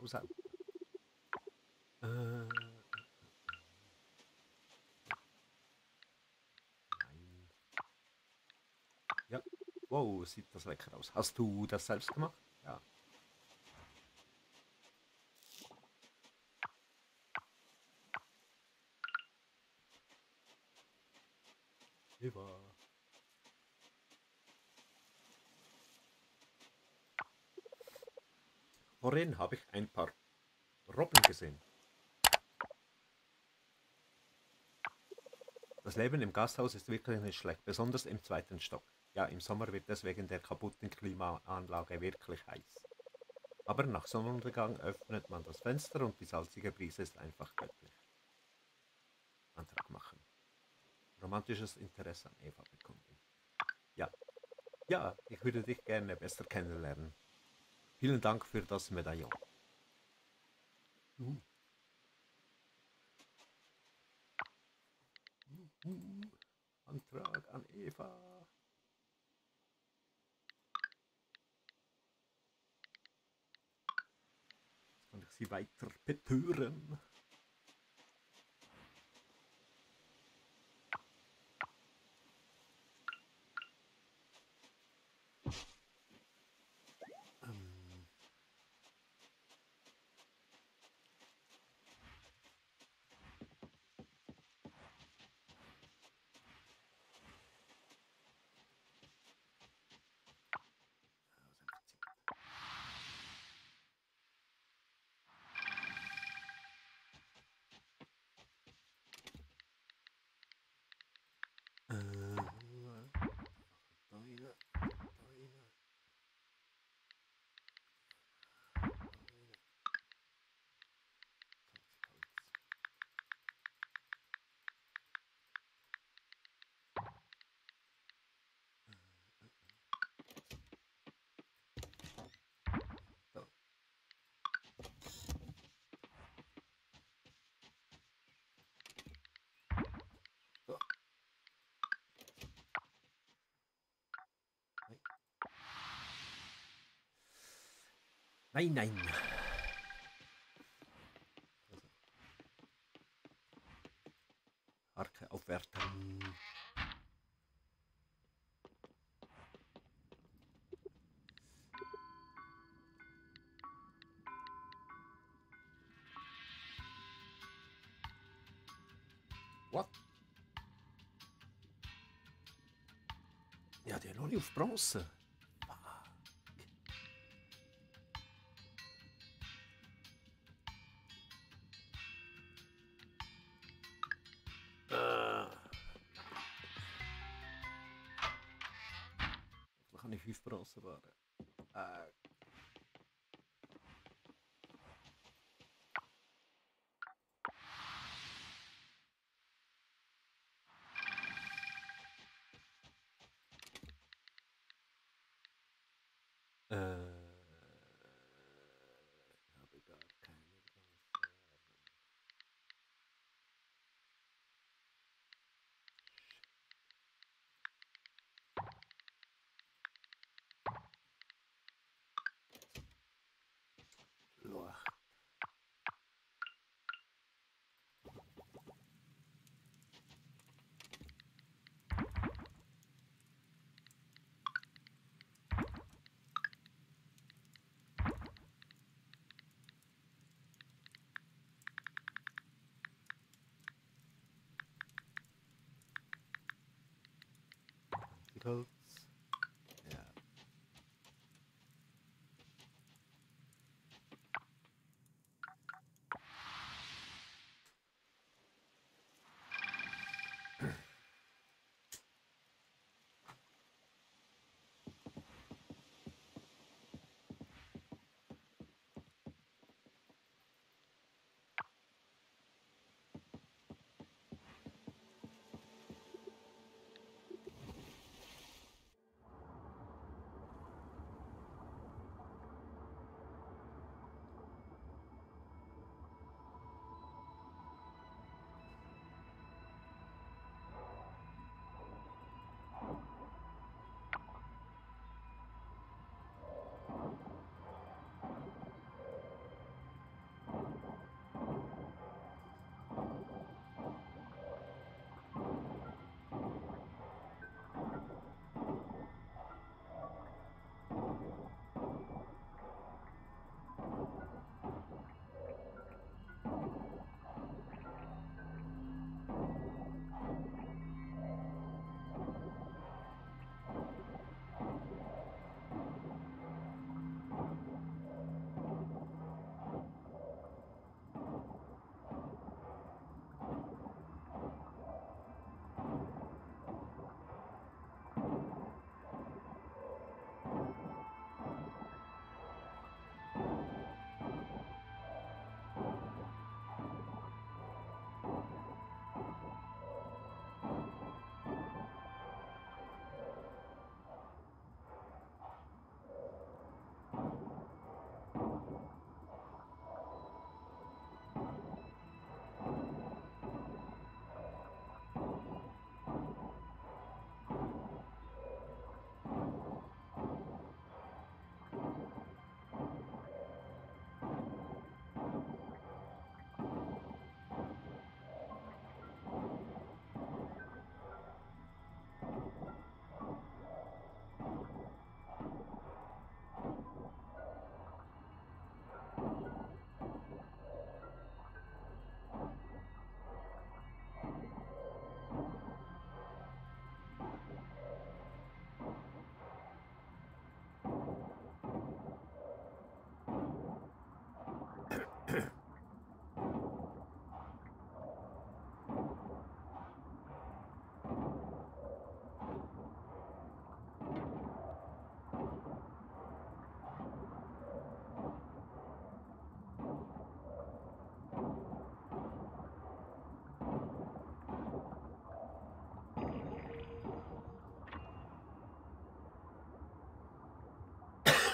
eigentlich aus. Äh, nein. Ja. Wow, sieht das lecker aus. Hast du das selbst gemacht? Ja. Eva. Vorhin habe ich ein paar Robben gesehen. Das Leben im Gasthaus ist wirklich nicht schlecht, besonders im zweiten Stock. Ja, im Sommer wird es wegen der kaputten Klimaanlage wirklich heiß. Aber nach Sonnenuntergang öffnet man das Fenster und die salzige Brise ist einfach göttlich. Antrag machen. Romantisches Interesse an Eva bekunden. Ja. Ja, ich würde dich gerne besser kennenlernen. Vielen Dank für das Medaillon. Antrag an Eva. Jetzt kann ich sie weiter betören. Nein, nein. Harke aufwerten. What? Ja, der noch nicht auf Bronze. difficult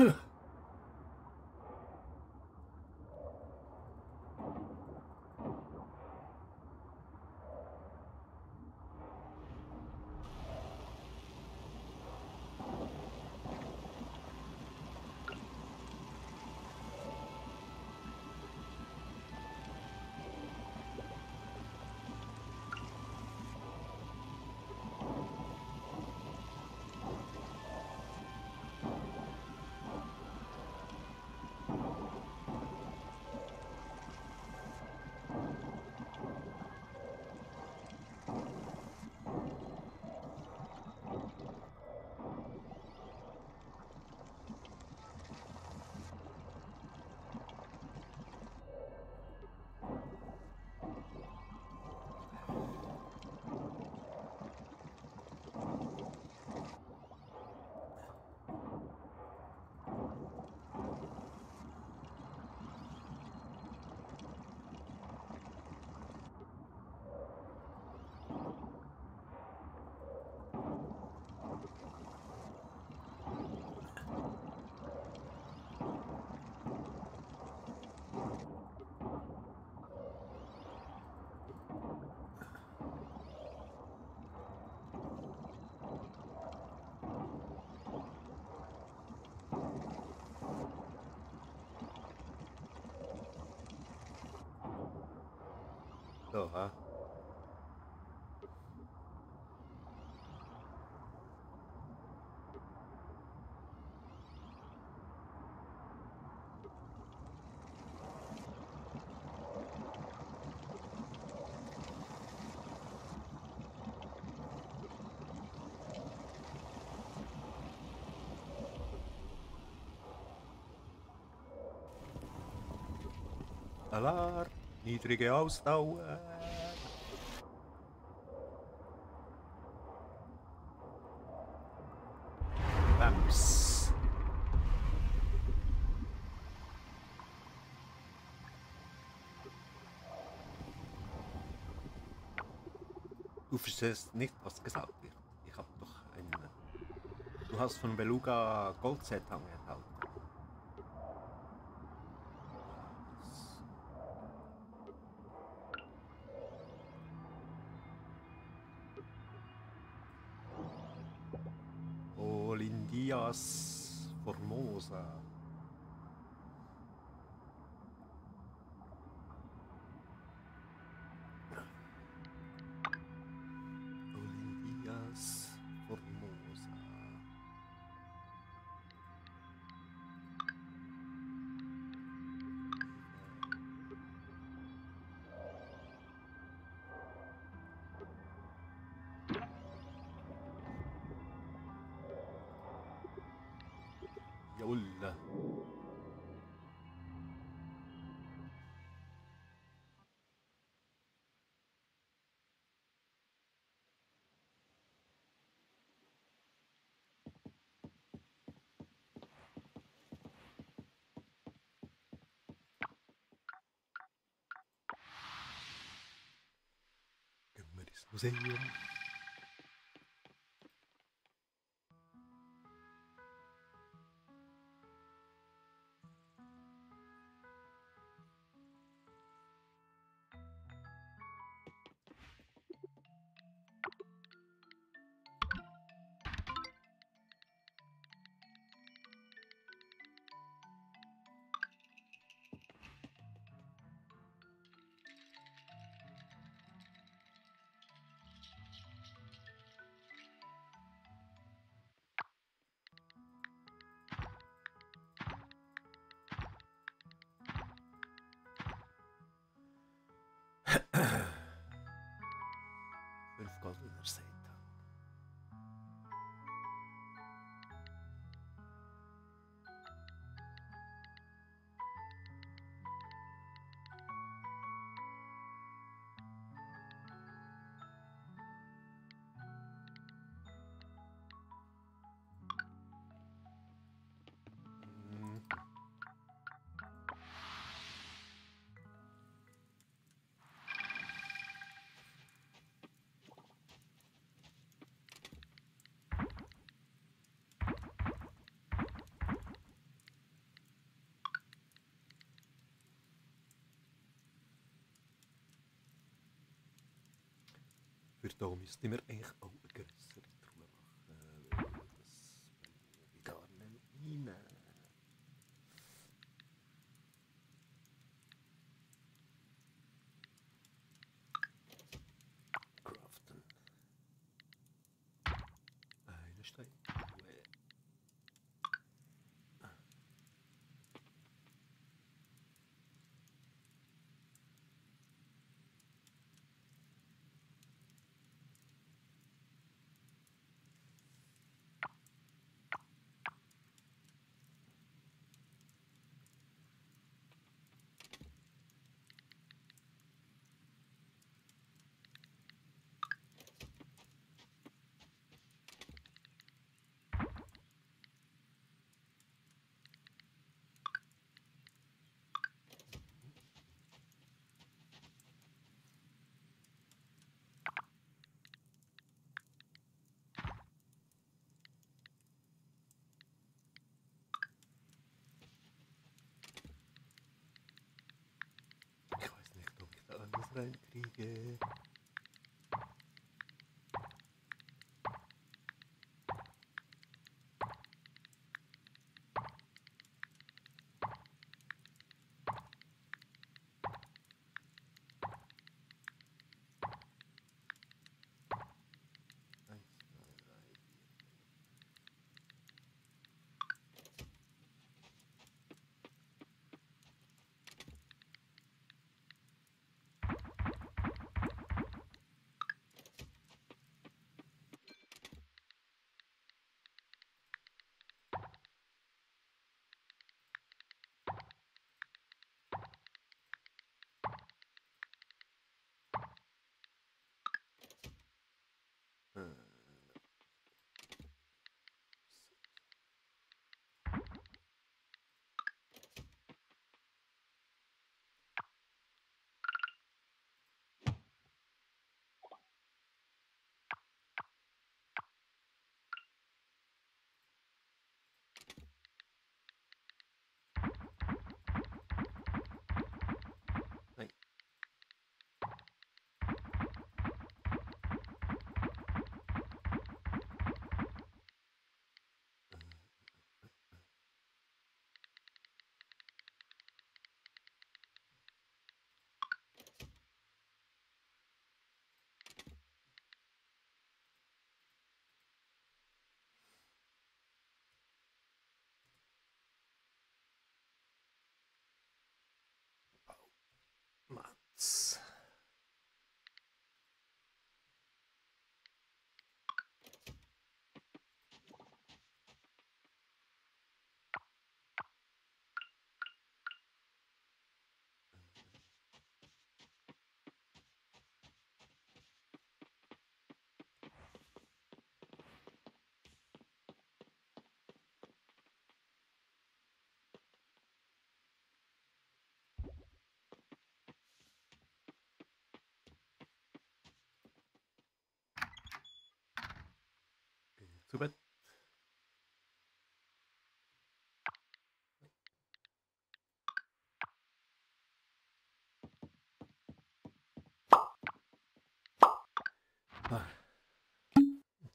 Huh. Oh, so, ha? Alarm! Niedrige Ausdauer! Verstehst nicht, was gesagt wird. Ich habe doch einen... Du hast von Beluga Goldzähne erhalten. Usei Für da müssten wir eigentlich auch größere ich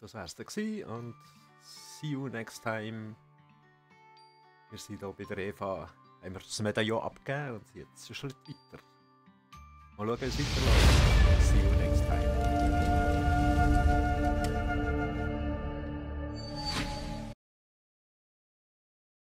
das wär's dann gewesen und see you next time. Wir sind hier bei der Eva, haben wir das Medaillon abgegeben und sind jetzt einen Schritt weiter. Mal schauen, wie es weiterläuft. See you next time.